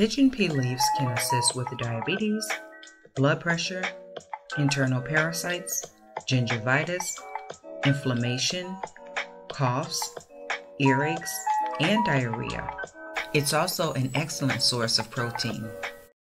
Pigeon pea leaves can assist with diabetes, blood pressure, internal parasites, gingivitis, inflammation, coughs, earaches, and diarrhea. It's also an excellent source of protein.